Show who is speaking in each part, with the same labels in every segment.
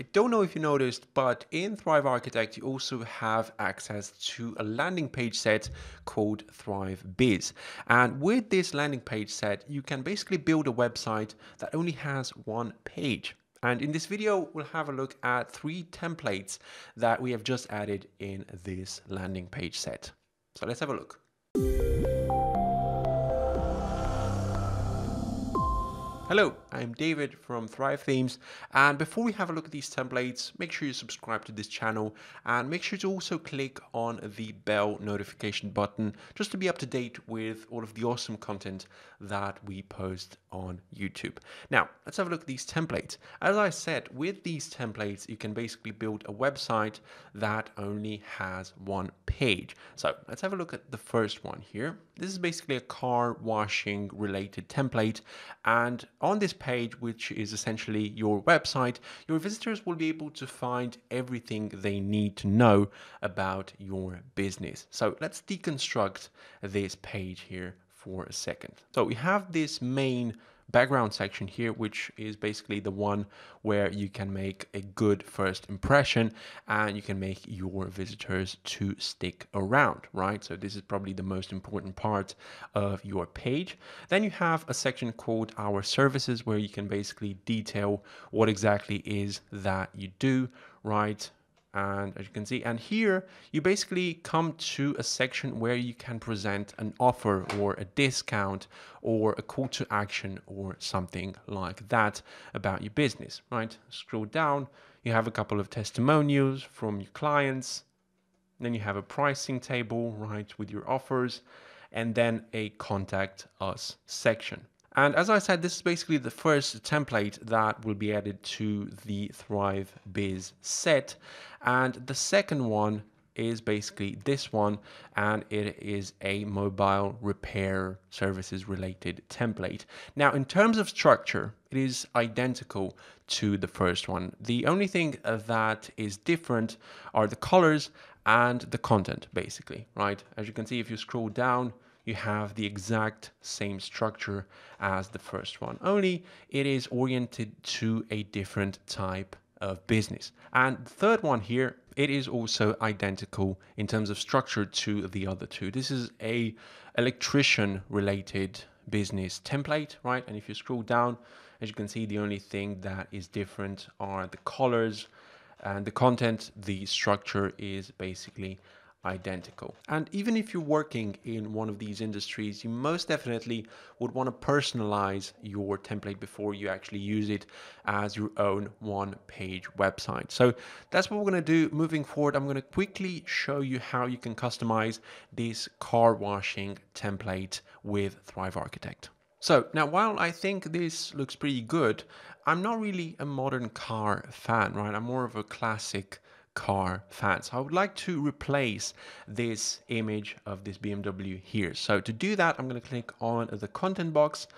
Speaker 1: I don't know if you noticed, but in Thrive Architect, you also have access to a landing page set called Thrive Biz. And with this landing page set, you can basically build a website that only has one page. And in this video, we'll have a look at three templates that we have just added in this landing page set. So let's have a look. Hello, I'm David from Thrive Themes and before we have a look at these templates, make sure you subscribe to this channel and make sure to also click on the bell notification button just to be up to date with all of the awesome content that we post on YouTube. Now, let's have a look at these templates. As I said, with these templates, you can basically build a website that only has one page. So let's have a look at the first one here. This is basically a car washing related template and on this page, which is essentially your website, your visitors will be able to find everything they need to know about your business. So let's deconstruct this page here for a second. So we have this main background section here, which is basically the one where you can make a good first impression and you can make your visitors to stick around, right? So this is probably the most important part of your page. Then you have a section called our services where you can basically detail what exactly is that you do, right? And as you can see and here you basically come to a section where you can present an offer or a discount or a call to action or something like that about your business right? Scroll down you have a couple of testimonials from your clients then you have a pricing table right with your offers and then a contact us section and as I said, this is basically the first template that will be added to the Thrive Biz set. And the second one is basically this one and it is a mobile repair services related template. Now in terms of structure, it is identical to the first one. The only thing that is different are the colors and the content basically, right? As you can see, if you scroll down, you have the exact same structure as the first one, only it is oriented to a different type of business. And the third one here, it is also identical in terms of structure to the other two. This is a electrician related business template, right? And if you scroll down, as you can see, the only thing that is different are the colors and the content. The structure is basically identical. And even if you're working in one of these industries, you most definitely would want to personalize your template before you actually use it as your own one page website. So that's what we're going to do moving forward. I'm going to quickly show you how you can customize this car washing template with Thrive Architect. So now while I think this looks pretty good, I'm not really a modern car fan, right? I'm more of a classic car fans. I would like to replace this image of this BMW here. So to do that, I'm going to click on the content box,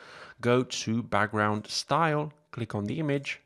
Speaker 1: go to background style, click on the image,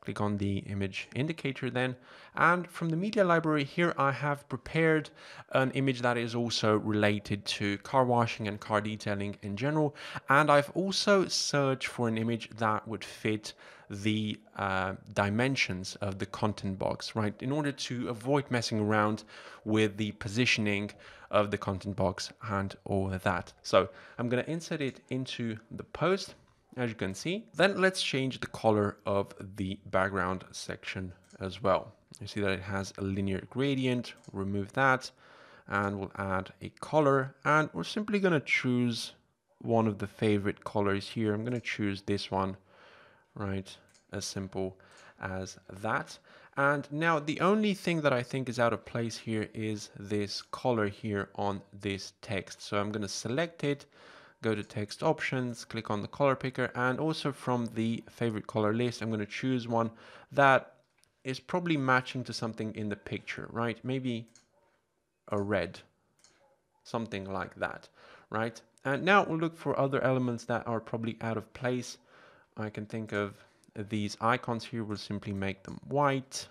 Speaker 1: click on the image indicator then. And from the media library here, I have prepared an image that is also related to car washing and car detailing in general. And I've also searched for an image that would fit the uh, dimensions of the content box, right? In order to avoid messing around with the positioning of the content box and all of that. So I'm going to insert it into the post, as you can see. Then let's change the color of the background section as well. You see that it has a linear gradient, remove that, and we'll add a color, and we're simply going to choose one of the favorite colors here. I'm going to choose this one right? As simple as that. And now the only thing that I think is out of place here is this color here on this text. So I'm going to select it, go to text options, click on the color picker, and also from the favorite color list, I'm going to choose one that is probably matching to something in the picture, right? Maybe a red, something like that, right? And now we'll look for other elements that are probably out of place. I can think of these icons here, we'll simply make them white.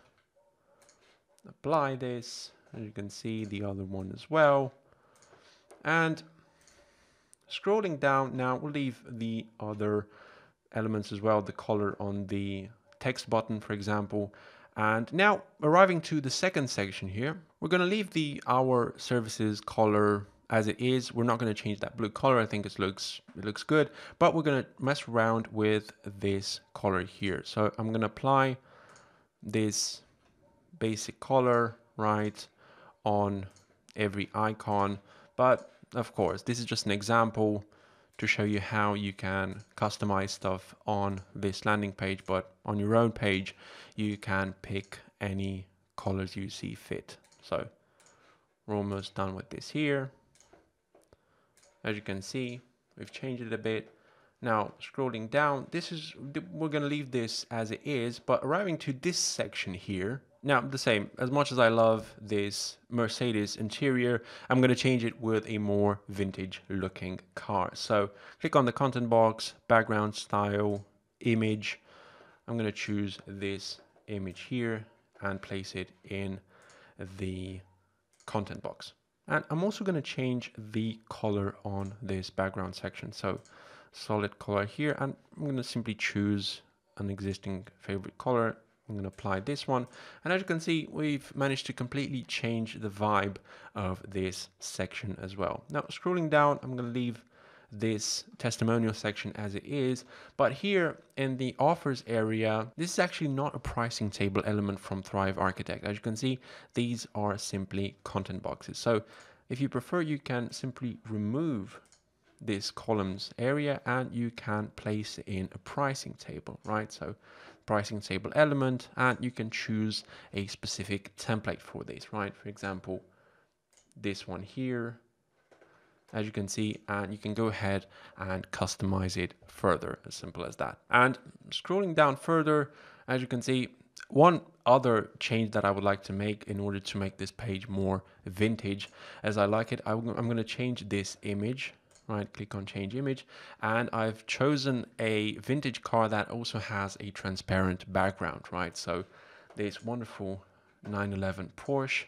Speaker 1: Apply this, as you can see, the other one as well. And scrolling down now, we'll leave the other elements as well, the color on the text button, for example, And now arriving to the second section here, we're going to leave the our services color as it is. We're not going to change that blue color. I think it looks it looks good, but we're going to mess around with this color here. So I'm going to apply this basic color right on every icon. But of course, this is just an example to show you how you can customize stuff on this landing page, but on your own page, you can pick any colors you see fit. So we're almost done with this here. As you can see, we've changed it a bit. Now scrolling down, this is, we're gonna leave this as it is, but arriving to this section here, now the same, as much as I love this Mercedes interior, I'm gonna change it with a more vintage looking car. So click on the content box, background style, image. I'm gonna choose this image here and place it in the content box. And I'm also going to change the color on this background section. So solid color here, and I'm going to simply choose an existing favorite color. I'm going to apply this one. And as you can see, we've managed to completely change the vibe of this section as well. Now, scrolling down, I'm going to leave this testimonial section as it is. But here in the offers area, this is actually not a pricing table element from Thrive Architect. As you can see, these are simply content boxes. So if you prefer, you can simply remove this columns area and you can place in a pricing table, right? So pricing table element and you can choose a specific template for this, right? For example, this one here, as you can see, and you can go ahead and customize it further, as simple as that. And scrolling down further, as you can see, one other change that I would like to make in order to make this page more vintage as I like it, I'm going to change this image right click on change image and I've chosen a vintage car that also has a transparent background right so this wonderful 911 Porsche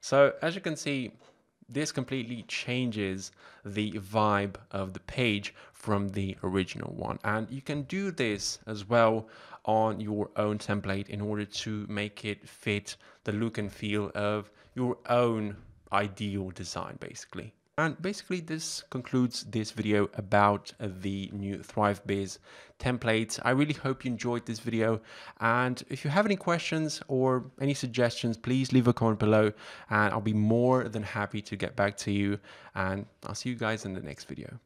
Speaker 1: so as you can see this completely changes the vibe of the page from the original one. And you can do this as well on your own template in order to make it fit the look and feel of your own ideal design, basically. And basically this concludes this video about uh, the new ThriveBiz templates. I really hope you enjoyed this video. And if you have any questions or any suggestions, please leave a comment below and I'll be more than happy to get back to you. And I'll see you guys in the next video.